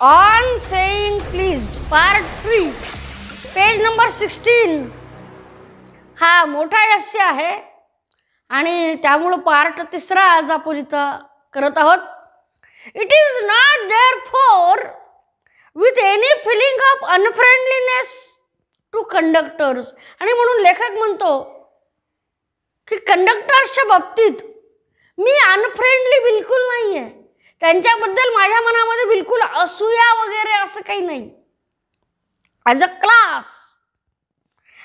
On saying please part three page number sixteen हा मोठा यस्य आहे आणि त्यामुळं पार्ट तिसरा आज आपण इथं करत आहोत. It is not therefore with any feeling of unfriendliness to conductors आणि म्हणून लेखक म्हणतो की कंडक्टर्सच्या बाबतीत मी अनफ्रेंडली बिलकुल नाही आहे त्यांच्याबद्दल माझ्या मनामध्ये बिलकुल असूया वगैरे असं काही नाही. As a class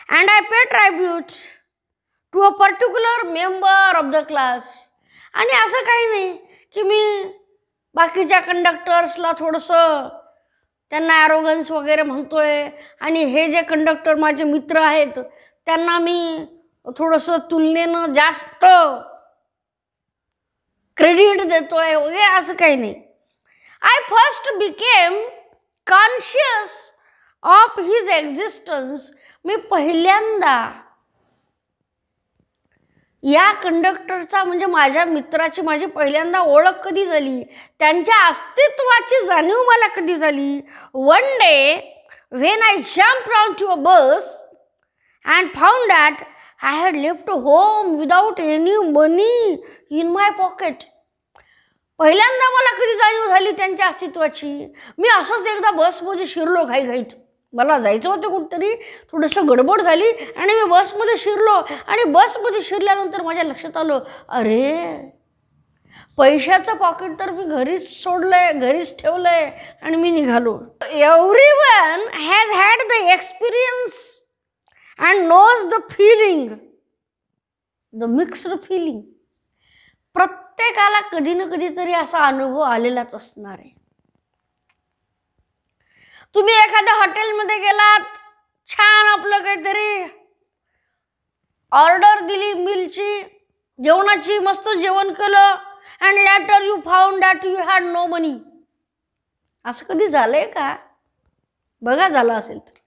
and I pay tribute to a particular member of the class आणि असं काही नाही की मी बाकीच्या कंडक्टर्सला थोडंसं त्यांना ॲरोगन्स वगैरे म्हणतोय. आणि हे जे कंडक्टर माझे मित्र आहेत त्यांना मी थोडंसं तुलनेनं जास्त क्रेडिट देतोय वगैरे असं काही नाही. I first became conscious of his existence मी पहिल्यांदा या कंडक्टरचा म्हणजे माझ्या मित्राची माझी पहिल्यांदा ओळख कधी झाली? त्यांच्या अस्तित्वाची जाणीव मला कधी झाली? One day when I jump from to a bus and found that I had left home without any money in my pocket पहिल्यांदा मला कधी जाणीव झाली त्यांच्या अस्तित्वाची? मी असंच एकदा बसमध्ये शिरलो घाईघाईत मला जायचं होतं कुठंतरी. थोडंसं गडबड झाली आणि मी बसमध्ये शिरलो आणि बसमध्ये शिरल्यानंतर माझ्या लक्षात आलं अरे पैशाचं पॉकेट तर मी घरीच सोडलंय घरीच ठेवलंय आणि मी निघालो. Everyone has had the experience and knows the feeling the mixed feeling प्रत्येकाला कधी ना कधीतरी असा अनुभव आलेलाच असणार आहे. तुम्ही एखाद्या हॉटेलमध्ये गेलात छान आपलं काहीतरी ऑर्डर दिली मिलची जेवणाची मस्त जेवण केलं and later you found that you had no money असं कधी झालंय का? बघा झालं असेल तर.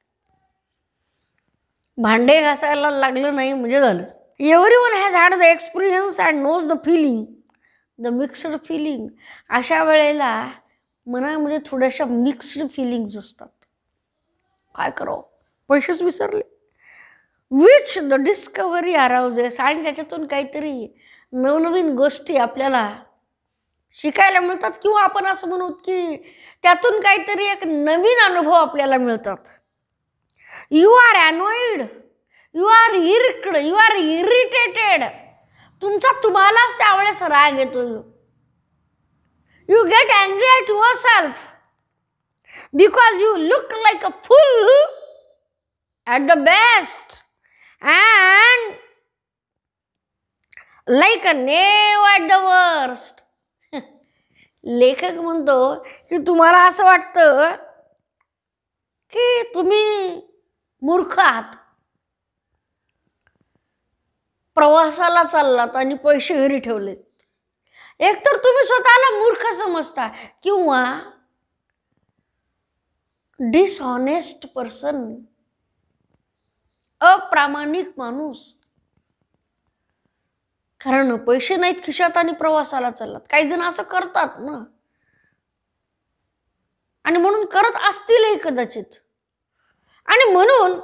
भांडे घासायला लागलं नाही म्हणजे झालं. Everyone has had the experience and knows the feeling the mixed feeling अशा वेळेला मनामध्ये थोड्याशा मिक्स्ड फिलिंग्स असतात. काय करावं? पैसेच विसरले. विच द डिस्कवरी अराउजेस आणि त्याच्यातून काहीतरी नवनवीन गोष्टी आपल्याला शिकायला मिळतात किंवा आपण असं म्हणू की त्यातून काहीतरी एक नवीन अनुभव आपल्याला मिळतात. You are annoyed you are irked you are irritated तुमचा तुम्हालाच त्यावेळेस राग येतो. You get angry at yourself because you look like a fool at the best and like a knave at the worst लेखक म्हणतो की तुम्हाला असं वाटतं की तुम्ही मूर्ख आहात. प्रवासाला चाललात आणि पैसे घरी ठेवलेत. एकतर तुम्ही स्वतःला मूर्ख समजता किंवा डिसऑनेस्ट पर्सन अप्रामाणिक माणूस. कारण पैसे नाहीत खिशात आणि प्रवासाला चाललात. काही जण असं करतात ना. आणि म्हणून करत असतीलही कदाचित. आणि म्हणून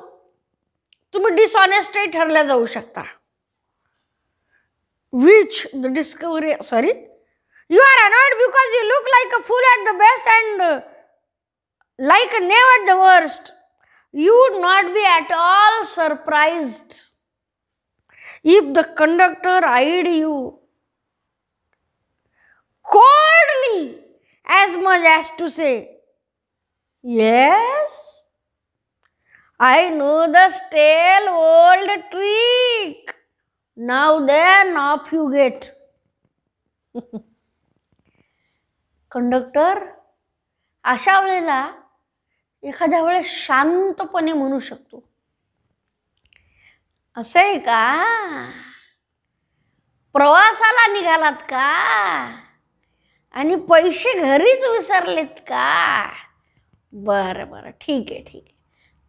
तुम्ही डिसऑनेस्टही ठरल्या जाऊ शकता. Which the discovery sorry? You are annoyed because you look like a fool at the best and uh, like a knave at the worst. You would not be at all surprised if the conductor eyed you coldly as much as to say yes i know the stale old Now then, off you get. Conductor अशा वेळेला एखाद्या वेळेस शांतपणे म्हणू शकतो. असं आहे का? प्रवासाला निघालात का? आणि पैसे घरीच विसरलेत का? बरं बरं ठीक आहे ठीक आहे.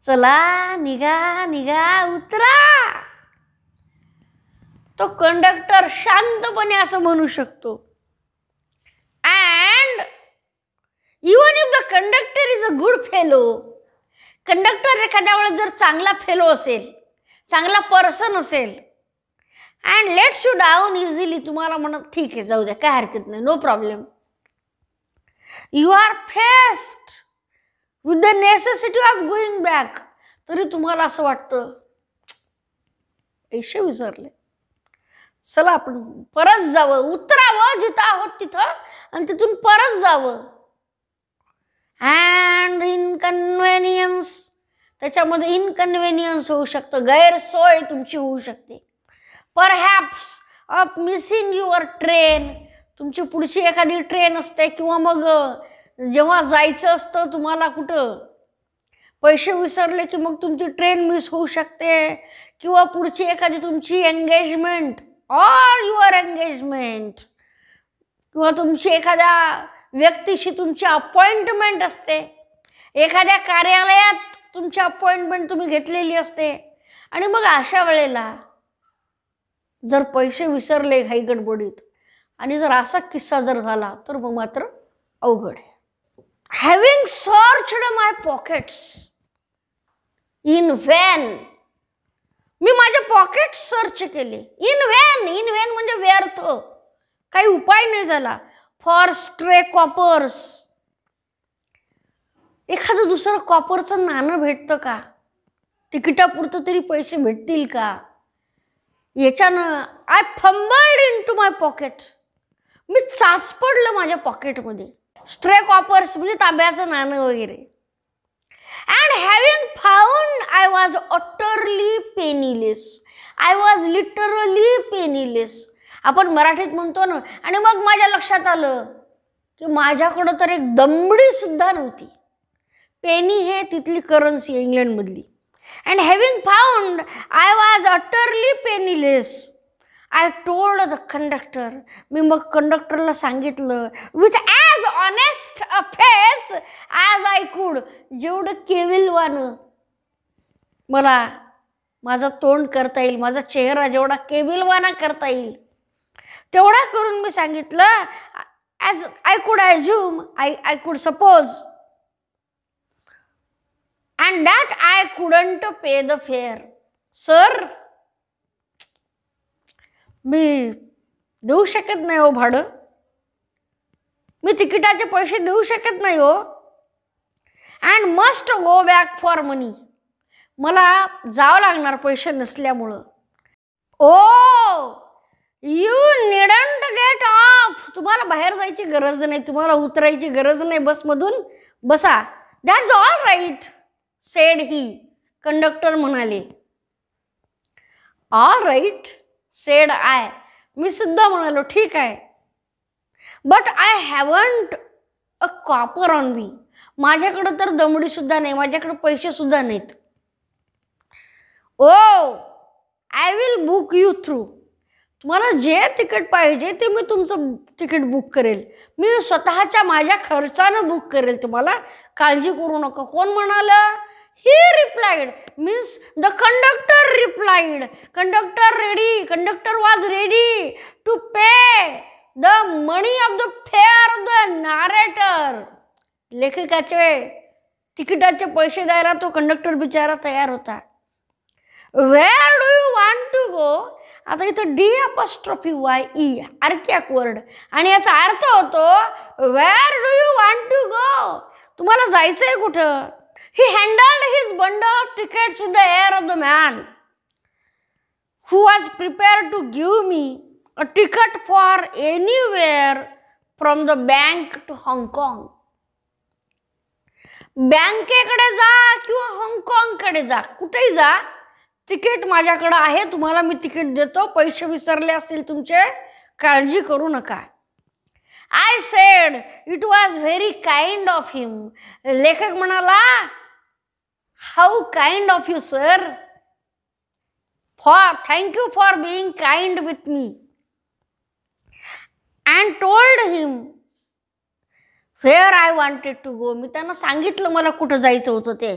चला निघा निघा उतरा. तो कंडक्टर शांतपणे असं म्हणू शकतो. And even if the conductor is a good fellow conductor एखाद्या वेळेस जर चांगला फेलो असेल चांगला पर्सन असेल and lets you down easily तुम्हाला म्हणत ठीक आहे जाऊ द्या काय हरकत नाही no problem you are faced with the necessity of going back तरी तुम्हाला असं वाटतं पैसे विसरले. चला आपण परत जावं. उतरावं जिथं आहोत तिथं आणि तिथून परत जावं. अँड इनकन्व्हेनियन्स त्याच्यामध्ये इनकन्व्हिनियन्स होऊ शकतं. गैरसोय तुमची होऊ शकते. Perhaps of missing your train तुमची पुढची एखादी ट्रेन असते किंवा मग जेव्हा जायचं असतं तुम्हाला कुठं पैसे विसरले की मग तुमची ट्रेन मिस होऊ शकते. किंवा पुढची एखादी तुमची एंगेजमेंट ऑल युअर एंगेजमेंट किंवा तुमची एखाद्या व्यक्तीशी तुमची अपॉइंटमेंट असते. एखाद्या कार्यालयात तुमची अपॉइंटमेंट तुम्ही घेतलेली असते. आणि मग अशा वेळेला जर पैसे विसरले घाई गडबडीत आणि जर असा किस्सा जर झाला तर मग मात्र अवघड आहे. Having searched my pockets in vain मी माझे पॉकेट सर्च केले. इन व्हॅन इन व्हॅन म्हणजे व्यर्थ. काही उपाय नाही झाला. फॉर स्ट्रे कॉपर्स एखादं दुसरं कॉपरचं नाणं भेटतं का? तिकिटापुरतं तरी पैसे भेटतील का? याच्यानं I fumbled into my pocket मी चाचपडलं माझ्या पॉकेटमध्ये स्ट्रे कॉपर्स म्हणजे तांब्याचं नाणं वगैरे. And having found I was utterly penniless I was literally penniless आपण मराठीत म्हणतो ना आणि मग माझ्या लक्षात आलं की माझ्याकडं तर एक दमडीसुद्धा नव्हती. पेनी हे तिथली currency इंग्लंडमधली and having found I was utterly penniless I told the conductor मी मग कंडक्टरला सांगितलं with as honest a face as I could जेवढं केविलवानं मला माझं तोंड करता येईल माझा चेहरा जेवढा केविलवाना करता येईल तेवढा करून मी सांगितलं as I could assume I I could suppose and that I couldn't pay the fare sir मी देऊ शकत नाही हो भाडं. मी तिकिटाचे पैसे देऊ शकत नाही हो. And must go back for money मला जावं लागणार पैसे नसल्यामुळं. Oh you needn't get off तुम्हाला बाहेर जायची गरज नाही तुम्हाला उतरायची गरज नाही बसमधून. बसा. That's all right said he conductor म्हणाले. ऑल राईट सेड आय मी सुद्धा म्हणालो ठीक आहे. But I haven't a copper on me माझ्याकडं तर दमडी सुद्धा नाही माझ्याकडे पैसे सुद्धा नाहीत. ओ I will book you through तुम्हाला जे तिकीट पाहिजे ते मी तुमचं तिकीट बुक करेल. मी स्वतःच्या माझ्या खर्चानं बुक करेल तुम्हाला. काळजी करू नका. कोण म्हणालं? He replied means the conductor replied. Conductor ready conductor was ready to pay the money of the fare of the narrator लेखकाचे तिकिटाचे पैसे द्यायला तो कंडक्टर बिचारा तयार होता. Where do you want to go आता इथं D apostrophe Y E archaic word आणि याचा अर्थ होतो where do you want to go तुम्हाला जायचं आहे कुठं? He handled his bundle of tickets with the air of the man who was prepared to give me a ticket for anywhere from the bank to Hong Kong. बँकेकडे जा किंवा हाँगकाँगकडे जा कुठेही जा तिकीट माझ्याकडे आहे तुम्हाला मी तिकीट देतो पैसे विसरले असतील तुमचे काळजी करू नका I said it was very kind of him लेखक म्हणाला how kind of you sir for thank you for being kind with me and told him where I wanted to go मी त्यांना सांगितलं मला कुठं जायचं होतं ते.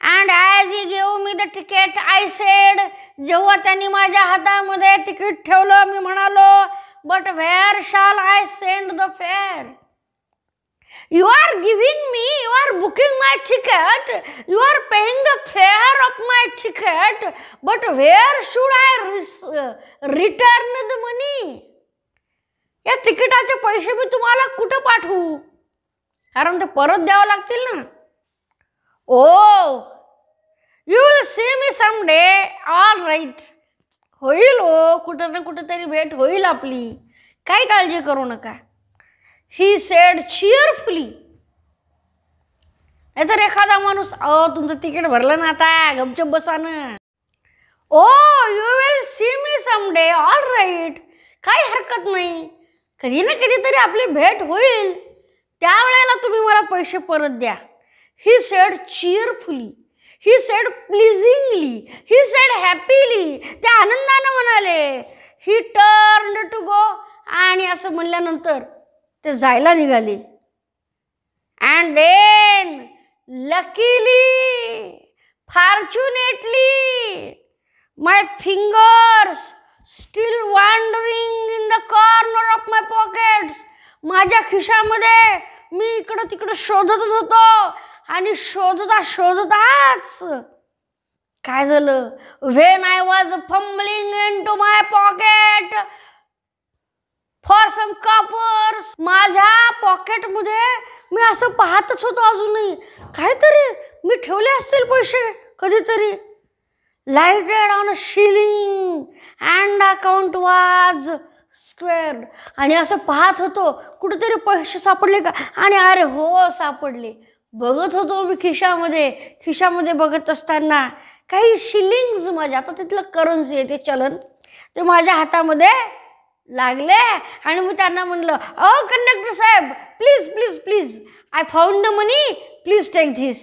And as he gave me the ticket I said जेव्हा त्यांनी माझ्या हातामध्ये तिकीट ठेवलं मी म्हणालो but where shall I send the fare? You are giving me, you are booking my ticket. You are paying the fare of my ticket. But where should I return the money? या तिकिटाचे पैसे मी तुम्हाला कुठं पाठवू कारण ते परत द्यावं लागतील ना ओ you will see me some day all right होईल हो कुठं ना कुठंतरी भेट होईल आपली. काही काळजी करू नका. ही सेड चिअरफुली नाहीतर एखादा माणूस अहो तुमचं तिकीट भरलं ना आता गपचप बसा ना ओ you will see me someday all right काही हरकत नाही. कधी ना कधीतरी आपली भेट होईल. त्यावेळेला तुम्ही मला पैसे परत द्या. He said cheerfully he said pleasingly he said happily ते आनंदानं म्हणाले. ही टर्न टू गो आणि असं म्हणल्यानंतर ते जायला निघाले. And then luckily fortunately my fingers still wandering in the corner of my pockets माझ्या खिशामध्ये मी इकडं तिकडं शोधतच होतो. आणि शोधता शोधताच. काय झालं? When I was fumbling into my pocket for some coppers माझ्या पॉकेटमध्ये मी असं पाहतच होतो अजूनही. काहीतरी मी ठेवले असतील पैसे कधीतरी. Lighted on a shilling and account was square आणि असं पाहत होतो कुठेतरी पैसे सापडले का? आणि अरे हो सापडले. बघत होतो मी खिशामध्ये खिशामध्ये बघत असताना. काही शिलिंग्ज माझ्या आता तिथलं करन्सी आहे ते चलन. ते माझ्या हातामध्ये लागले आणि मी त्यांना म्हणलं अ conductor Saheb please please please I found the money please take this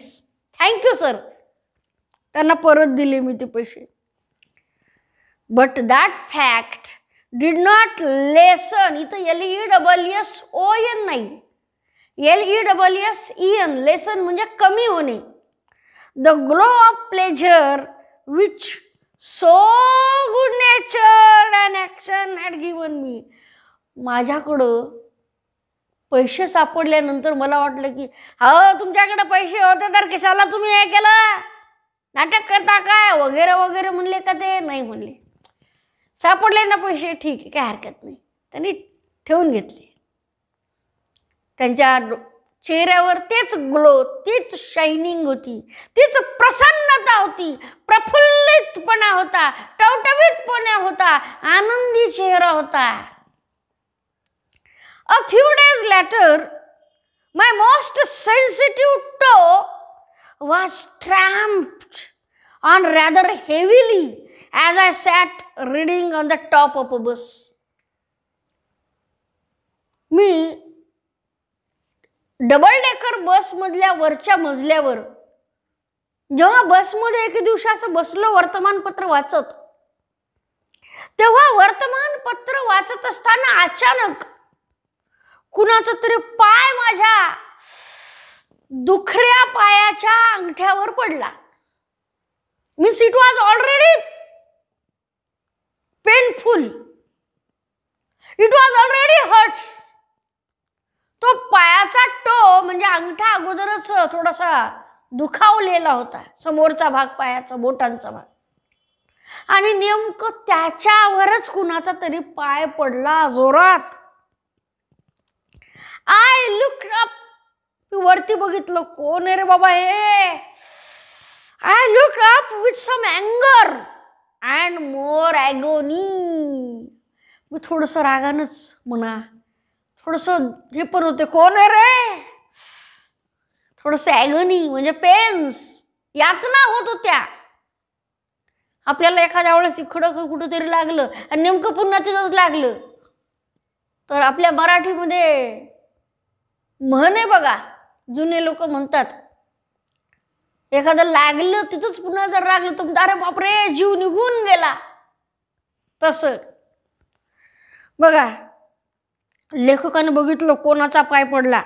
thank you sir त्यांना परत दिले मी ते पैसे. But that fact did not lessen इथं L E double S O N नाही. L E double S E N lessen म्हणजे कमी होणे. The glow of pleasure which so good nature and action had given me माझ्याकडं पैसे सापडल्यानंतर मला वाटलं की हो तुमच्याकडे पैसे होते तर कशाला तुम्ही हे केलं? नाटक करता काय? वगैरे वगैरे म्हणले का ते? नाही म्हणले. सापडले ना पैसे? ठीक आहे काय हरकत नाही. त्यांनी ठेवून घेतले. त्यांच्या चेहऱ्यावर तेच ग्लो तीच शायनिंग होती. तीच प्रसन्नता होती. प्रफुल्लितपणा होता. टवटवीतपणा होता. आनंदी चेहरा होता. A few days later my most sensitive toe was tramped on rather heavily as I sat reading on the top of a bus me double decker बसमधल्या वरच्या मजल्यावर. जेव्हा बसमध्ये एके दिवशी असं बसलो वर्तमानपत्र वाचत तेव्हा वर्तमानपत्र वाचत असताना अचानक कुणाचा तरी पाय माझ्या दुखऱ्या पायाच्या अंगठ्यावर पडला. Means it was already painful it was already hurt तो पायाचा टो म्हणजे अंगठा अगोदरच थोडासा दुखावलेला होता. समोरचा भाग पायाचा बोटांचा भाग. आणि नेमकं त्याच्यावरच कुणाचा तरी पाय पडला जोरात. आय लुक अप वरती बघितलं कोण आहे रे बाबा हे? I look up with some अँगर and more agony मी थोडंसं रागानंच म्हणा थोडंसं हे पण होते कोण आहे रे? थोडंसं ॲगोनी म्हणजे पेन्स यातना होत होत्या. आपल्याला एखाद्या वेळेस इकडं कुठंतरी लागलं आणि नेमकं पुन्हा तिथंच लागलं. तर आपल्या मराठीमध्ये म्हण आहे बघा जुने लोक म्हणतात. एखादं लागलं तिथंच पुन्हा जर लागलं तर अरे बापरे जीव निघून गेला. तसं. बघा लेखकानं बघितलं कोणाचा पाय पडला?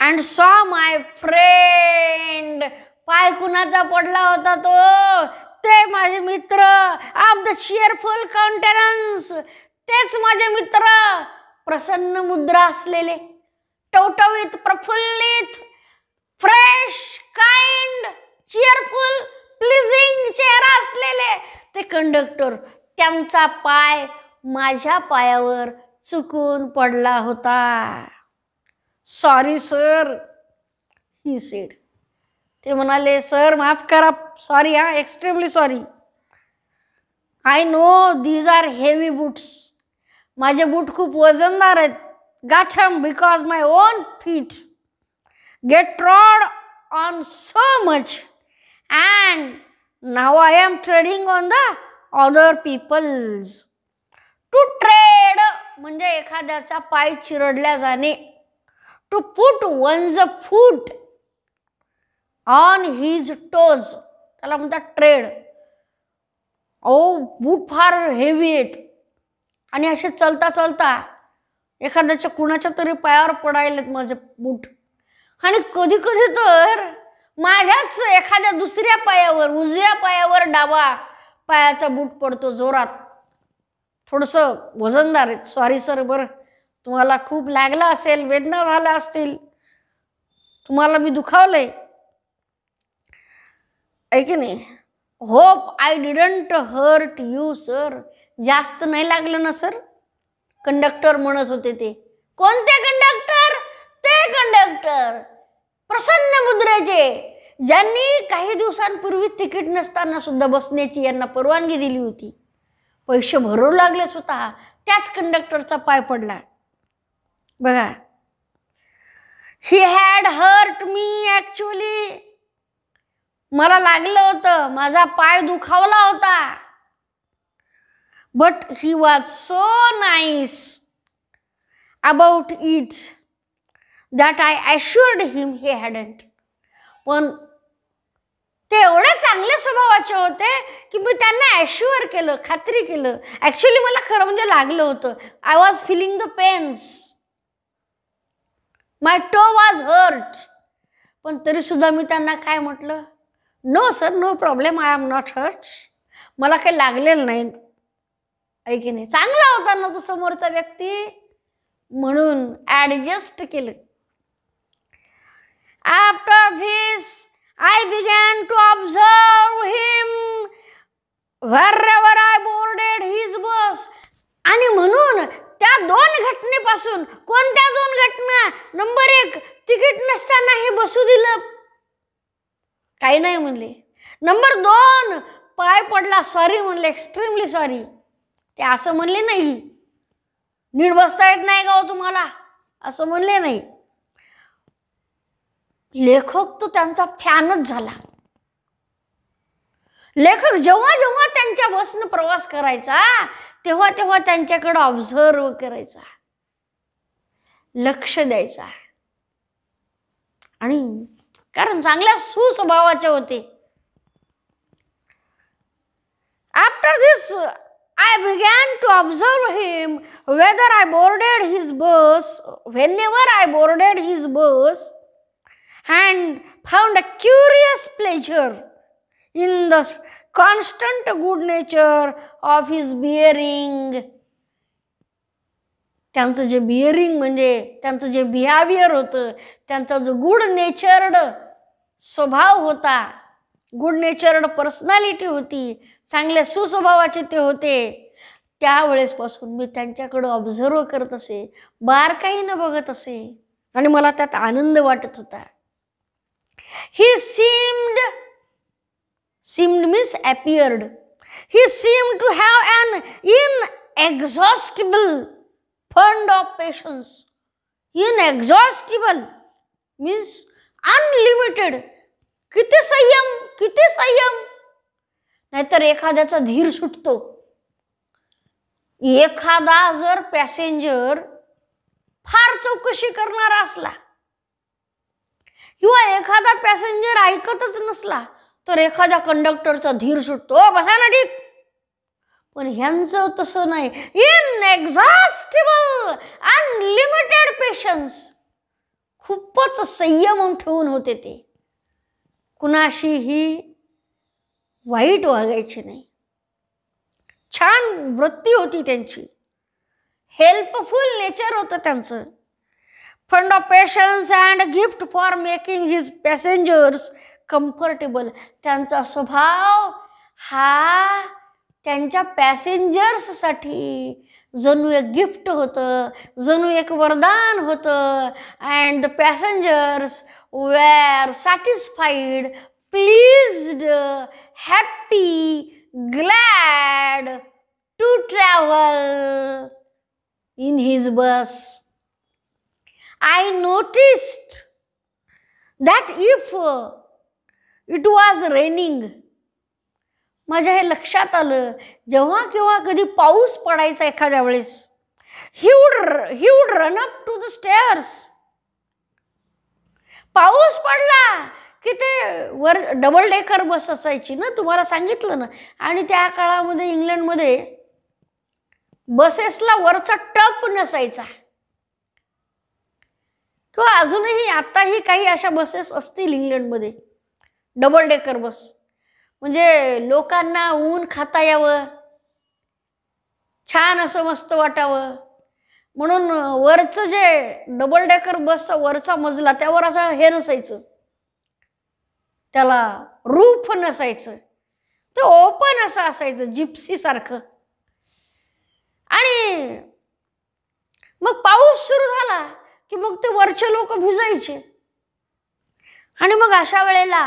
अँड सॉ माय फ्रेंड पाय कुणाचा पडला होता तो? ते माझे मित्र. ऑफ द शिअरफुल कॉन्टेनन्स तेच माझे मित्र. प्रसन्न मुद्रा असलेले. टवटवीत प्रफुल्लित फ्रेश काइंड चिअरफुल प्लिझिंग चेहरा असलेले. ते कंडक्टर त्यांचा पाय माझ्या पायावर चुकून पडला होता. सॉरी सर ही सेड ते म्हणाले सर माफ करा. सॉरी हा extremely sorry I know these are heavy boots माझे बूट खूप वजनदार आहेत. गाठम because my own feet get trod on so much and now I am treading on the other peoples to tread म्हणजे एखाद्याचा पाय चिरडल्या जाणे to put one's foot on his toes त्याला म्हणतात ट्रेड ओ बूट फार हेवी आहेत. आणि असे चलता चलता एखाद्याच्या कुणाच्या तरी पायावर पडायलेत माझे बूट आणि कधी कधी तर माझ्याच एखाद्या दुसऱ्या पायावर उजव्या पायावर डावा पायाचा बूट पडतो जोरात. थोडंसं वजनदार आहे सॉरी सर बरं. तुम्हाला खूप लागलं असेल वेदना झाल्या असतील. तुम्हाला मी दुखावलंय. की नाही hope I didn't hurt you sir जास्त नाही लागलं ना सर कंडक्टर म्हणत होते ते. कोणते कंडक्टर ते कंडक्टर प्रसन्न मुद्रेचे. ज्यांनी काही दिवसांपूर्वी तिकीट नसताना सुद्धा बसण्याची यांना परवानगी दिली होती. पैसे भरू लागले स्वतः त्याच कंडक्टरचा पाय पडला. बघा. He had hurt me actually मला लागलं होतं माझा पाय दुखावला होता. But he was so nice about it that I assured him he hadn't पण ते एवढे चांगल्या स्वभावाचे होते की मी त्यांना ॲश्युअर केलं खात्री केलं. ॲक्च्युली मला खरं म्हणजे लागलं होतं. I was feeling the pains my toe was hurt पण तरीसुद्धा मी त्यांना काय म्हटलं? No sir no problem I am not hurt मला काही लागलेलं नाही. ऐकी नाही? चांगला होता ना तो समोरचा व्यक्ती. म्हणून ॲडजस्ट केलं. After this I began to observe him whether I boarded his bus आणि म्हणून त्या दोन घटनेपासून कोणत्या दोन घटना? नंबर एक तिकीट नसताना हे बसू दिलं. काही नाही म्हणले. नंबर दोन पाय पडला. सॉरी म्हणले. एक्स्ट्रीमली सॉरी ते असं म्हणले नाही. नीट बसता येत नाही का हो तुम्हाला? असं म्हणले नाही. लेखक तो त्यांचा फॅनच झाला. लेखक जेव्हा जेव्हा त्यांच्या बसनं प्रवास करायचा तेव्हा तेव्हा त्यांच्याकडं ऑब्झर्व करायचा. लक्ष द्यायचा. आणि कारण चांगल्या सुस्वभावाचे होते. After this I began to observe him whether I boarded his bus whenever I boarded his bus and found a curious pleasure in the constant good nature of his bearing. त्यांचं जे बिअरिंग म्हणजे त्यांचं जे behaviour होतं त्यांचा जो good नेचर्ड स्वभाव होता गुड नेचर्ड पर्सनॅलिटी होती चांगल्या सुस्वभावाचे ते होते त्यावेळेसपासून मी त्यांच्याकडं ऑब्झर्व करत असे बारकाईनं बघत असे आणि मला त्यात आनंद वाटत होता he seemed seemed means appeared. He seem to have an in fund fund patience. Patience inexhaustible means unlimited किती संयम किती संयम. नाहीतर एखाद्याचा धीर सुटतो. एखादा जर पॅसेंजर फार चौकशी करणारा असला किंवा एखादा पॅसेंजर ऐकतच नसला तर एखाद्या कंडक्टरचा धीर सुटतो. हो, बसा ना ठीक. पण ह्यांचं तसं नाही. इन एक्झॉस्टिबल अनलिमिटेड पेशन्स खूपच संयम ठेवून होते ते. कुणाशीही वाईट वागायचे नाही. छान वृत्ती होती त्यांची. हेल्पफुल नेचर होतं त्यांचं. Fund of patience and gift for making his passengers comfortable त्यांचा स्वभाव हा त्यांच्या पॅसेंजर्ससाठी जणू एक गिफ्ट होतं जणू एक वरदान होतं. And the passengers were satisfied pleased happy glad to travel in his bus I noticed that if it it was raining, माझ्या हे लक्षात आलं जेव्हा केव्हा कधी पाऊस पडायचा एखाद्या वेळेस he would he would run up to the stairs पाऊस पडला की ते वर डबल डेकर बस असायची ना तुम्हाला सांगितलं ना. आणि त्या काळामध्ये इंग्लंडमध्ये बसेसला वरचा टप नसायचा. किंवा अजूनही आत्ताही काही अशा बसेस असतील इंग्लंडमध्ये. Double decker bus. म्हणजे लोकांना ऊन खाता यावं छान असं मस्त वाटावं. म्हणून वरचं जे डबल डेकर बसचा वरचा मजला त्यावर असं हे नसायचं. त्याला रूफ नसायचं. ते ओपन असं असायचं जिप्सी सारखं. आणि मग पाऊस सुरू झाला. की मग ते वरचे लोक भिजायचे. आणि मग अशा वेळेला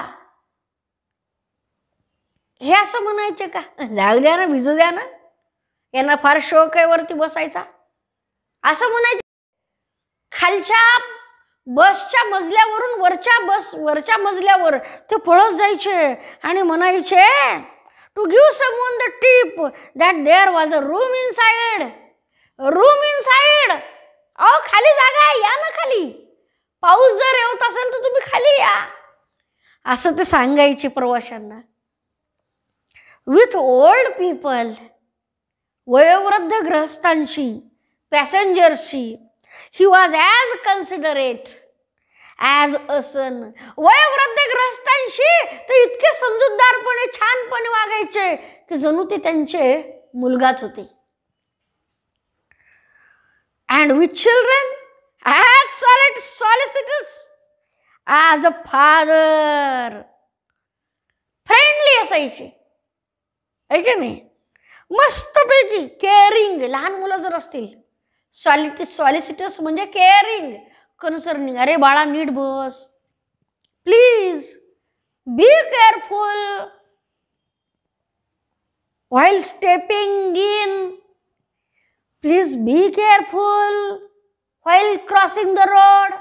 हे असं म्हणायचे का? जाऊ द्या ना भिजू द्या ना. यांना फार शोक आहे वरती बसायचा. असं म्हणायचे. खालच्या बसच्या मजल्यावरून वरच्या बस वरच्या मजल्यावर ते पळत जायचे आणि म्हणायचे to give someone the tip that there was a room inside room inside अहो खाली जागा आहे या ना खाली. पाऊस जर येत असेल तर तुम्ही खाली या. असं ते सांगायचे प्रवाशांना. विथ ओल्ड पीपल वयोवृद्ध ग्रहस्थांशी पॅसेंजर्सशी he was as considerate as a son वयोवृद्ध ग्रहस्थांशी ते इतके समजूतदारपणे छानपणे वागायचे की जणू ते त्यांचे मुलगाच होते. And with children as solid solicitous as a father friendly असायचे. आहे की नाही? मस्तपैकी केअरिंग लहान मुलं जर असतील. सॉलिटी सॉलिसिटस म्हणजे केअरिंग कन्सर्निंग अरे बाळा नीट बस. Please be careful while stepping in please be careful while crossing the road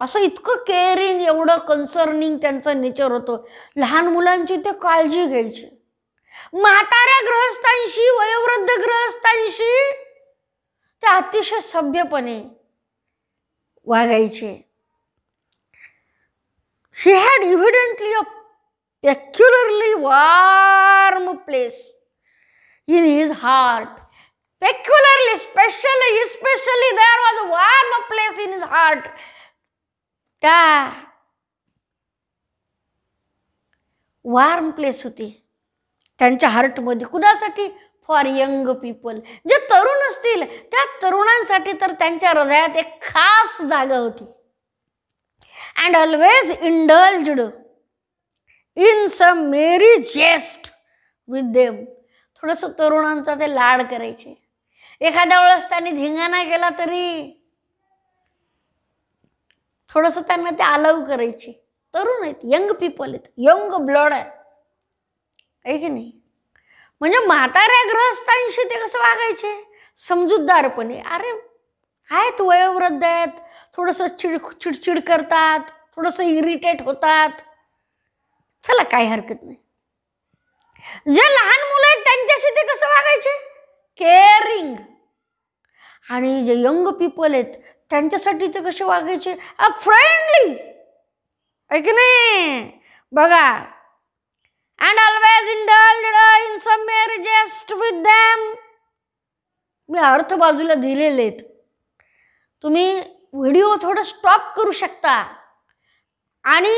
असं इतकं केअरिंग एवढं कन्सर्निंग त्यांचं नेचर होतो. लहान मुलांची ते काळजी घ्यायची. म्हाताऱ्या ग्रहस्थांशी वयोवृद्ध ग्रहस्थांशी ते अतिशय सभ्यपणे वागायचे. He had evidently a peculiarly warm place in his heart Peculiarly, specially, especially there was a warm place in his heart त्या वार्म प्लेस होती. त्यांच्या हार्टमध्ये कुणासाठी? फॉर यंग पीपल जे तरुण असतील त्या तरुणांसाठी तर त्यांच्या हृदयात एक खास जागा होती. And always indulged in some merry jest with them थोडंसं तरुणांचा ते लाड करायचे. एखाद्या वेळेस त्यांनी धिंगाणा केला तरी थोडंसं त्यांना ते अलाव करायचे. तरुण आहेत यंग पीपल आहेत यंग ब्लड आहे. आहे की नाही? म्हणजे म्हाताऱ्या ग्रहस्थांशी ते कसं वागायचे? समजूतदारपणे. अरे आहेत वयोवृद्ध आहेत थोडंसं चिड चिडचिड करतात थोडंसं इरिटेट होतात. चला काही हरकत नाही. जे लहान मुलं आहेत त्यांच्याशी ते कसं वागायचे? केअरिंग आणि जे यंग पीपल आहेत त्यांच्यासाठी ते कसे वागायचे? अ फ्रेंडली ऐक नाही? बघा. And always indulged in some merry with them मी अर्थ बाजूला दिलेले आहेत. तुम्ही व्हिडिओ थोडं स्टॉप करू शकता. आणि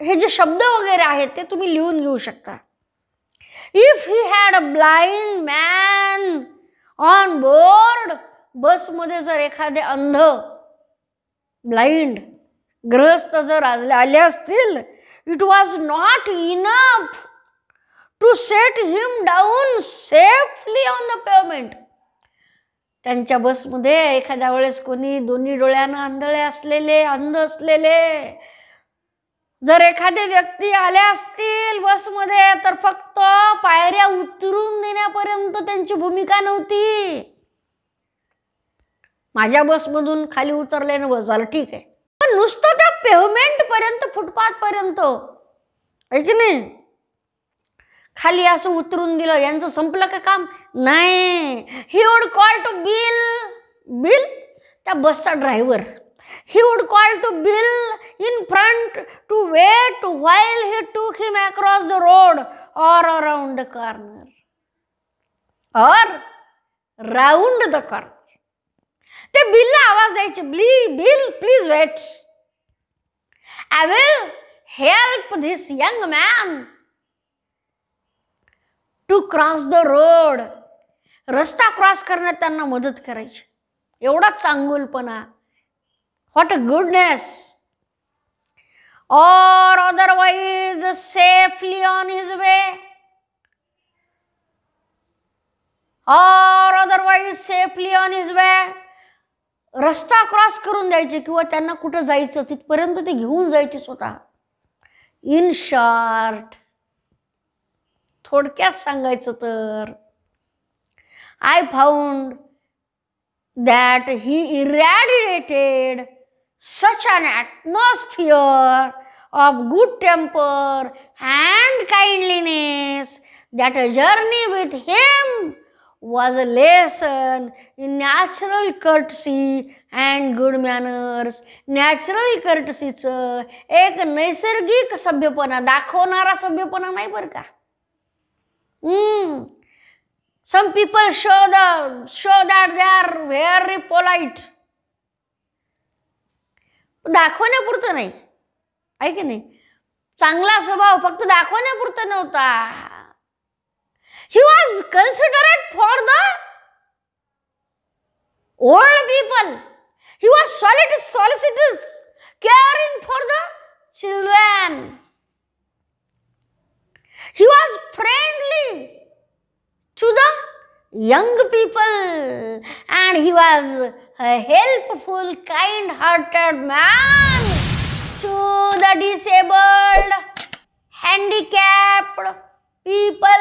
हे जे शब्द वगैरे आहेत ते तुम्ही लिहून घेऊ शकता. If he had a blind man on board बसमध्ये जर एखादे अंध ब्लाइंड ग्रहस्थ जर आले आले असतील it was not enough to set him down safely on the pavement त्यांच्या बसमध्ये एखाद्या वेळेस कोणी दोन्ही डोळ्यानं आंधळे असलेले अंध असलेले जर एखादी व्यक्ती आल्या असतील बसमध्ये तर फक्त पायऱ्या उतरून देण्यापर्यंत त्यांची भूमिका नव्हती. माझ्या बसमधून खाली उतरले ना बस झालं ठीक आहे. पण नुसतं त्या पेव्हमेंट पर्यंत फुटपाथ पर्यंत आहे की नाही? खाली असं उतरून दिलं यांचं संपलं का काम? नाही. He would call to Bill Bill त्या बसचा driver he would call to Bill in front to wait while he took him across the road or around the corner. Or round the corner. ते बिलला आवाज द्यायचे ब्ली Bill please wait I will help this young man to cross the road रस्ता cross करण्यात त्यांना मदत करायची एवढा चांगुलपणा What a goodness! Or otherwise, safely on his way. और otherwise safely on his way रस्ता क्रॉस करून द्यायचे किंवा त्यांना कुठं जायचं तिथपर्यंत ते घेऊन जायचे स्वतः इन शॉर्ट थोडक्यात सांगायचं तर I found that he irradiated such an atmosphere of good temper and kindliness that a journey with him was a lesson in natural courtesy and good manners. Natural कर्टसीचं एक नैसर्गिक सभ्यपणा दाखवणारा सभ्यपणा नाही बरं का some people show the show that they are very polite दाखवण्यापुरतं नाही. आहे की नाही? चांगला स्वभाव फक्त दाखवण्यापुरतं नव्हता. He was considered for the old people he was solid solicitous caring for the children he was friendly to the young people. And he was a helpful kind hearted man to the disabled handicapped people